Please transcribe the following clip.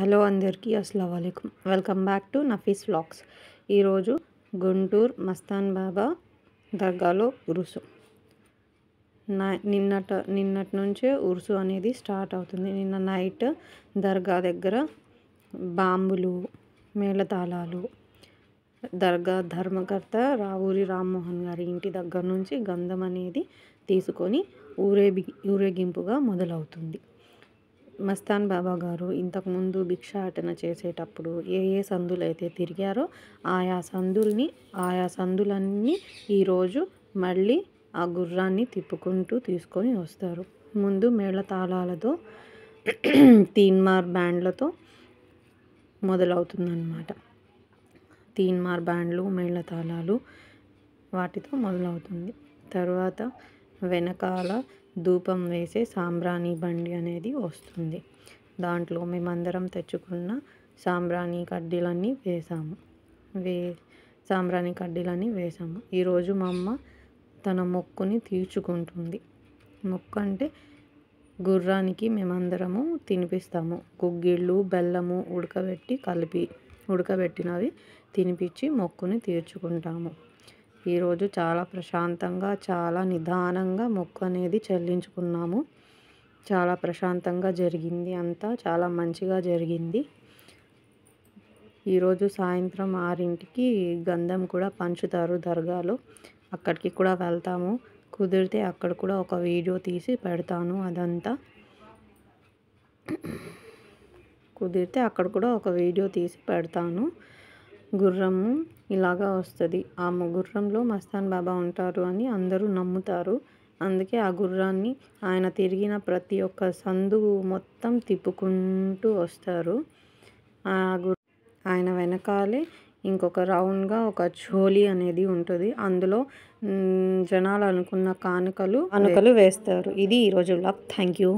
Hello అందరికీ అస్సలం వాలేకుమ్ welcome back to Nafees vlogs. ఈరోజు గుంటూరు మస్తాన్ బాబా దర్గాలో ఉరుసు. నా నిన్నట నిన్నటి నుంచే ఉరుసు అనేది స్టార్ట్ అవుతుంది. నిన్న నైట్ దర్గా దగ్గర బాంబులు మేళతాళాలు దర్గా ధర్మకర్త రావూరి రామ్మోహన్ గారి ఇంటి దగ్గర నుంచి గంధం అనేది తీసుకొని ఊరేబి ఊరేగింపుగా మొదలవుతుంది. మస్తాన్ బాబా గారు ఇంతకుముందు భిక్షాటన చేసేటప్పుడు ఏ ఏ సందులు అయితే తిరిగారో ఆయా సందుల్ని ఆయా సందులన్నీ ఈరోజు మళ్ళీ ఆ గుర్రాన్ని తిప్పుకుంటూ తీసుకొని వస్తారు. ముందు మేళతాళాలతో తీన్మార్ బ్యాండ్లతో మొదలవుతుందన్నమాట. తీన్మార్ బ్యాండ్లు మేళతాళాలు వాటితో మొదలవుతుంది. తర్వాత వెనకాల ధూపం వేసే సాంబ్రాణి బండి అనేది వస్తుంది. దాంట్లో మేమందరం తెచ్చుకున్న సాంబ్రాణి కడ్డీలన్నీ వేసాము. వే సాంబ్రాణి కడ్డీలన్నీ వేసాము. ఈరోజు మా అమ్మ తన మొక్కుని తీర్చుకుంటుంది. మొక్కు అంటే గుర్రానికి మేమందరము తినిపిస్తాము. గుగ్గిళ్ళు బెల్లము ఉడకబెట్టి కలిపి ఉడకబెట్టినవి తినిపించి మొక్కుని తీర్చుకుంటాము. ఈరోజు చాలా ప్రశాంతంగా చాలా నిదానంగా మొక్కు అనేది చెల్లించుకున్నాము. చాలా ప్రశాంతంగా జరిగింది అంతా చాలా మంచిగా జరిగింది. ఈరోజు సాయంత్రం ఆరింటికి గంధం కూడా పంచుతారు దర్గాలో. అక్కడికి కూడా వెళ్తాము. కుదిరితే అక్కడ కూడా ఒక వీడియో తీసి పెడతాను అదంతా. కుదిరితే అక్కడ కూడా ఒక వీడియో తీసి పెడతాను. గుర్రము ఇలాగా వస్తుంది. ఆ గుర్రంలో మస్తాన్ బాబా ఉంటారు అని అందరూ నమ్ముతారు. అందుకే ఆ గుర్రాన్ని ఆయన తిరిగిన ప్రతి ఒక్క సందు మొత్తం తిప్పుకుంటూ వస్తారు. ఆ గుర్ర ఆయన వెనకాలే ఇంకొక రౌండ్గా ఒక చోలీ అనేది ఉంటుంది. అందులో జనాలు అనుకున్న కానుకలు కానుకలు వేస్తారు. ఇది ఈరోజు వ్లాగ్. Thank you.